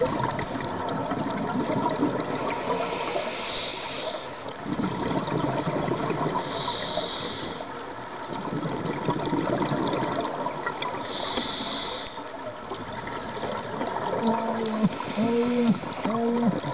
Oh, oh, oh.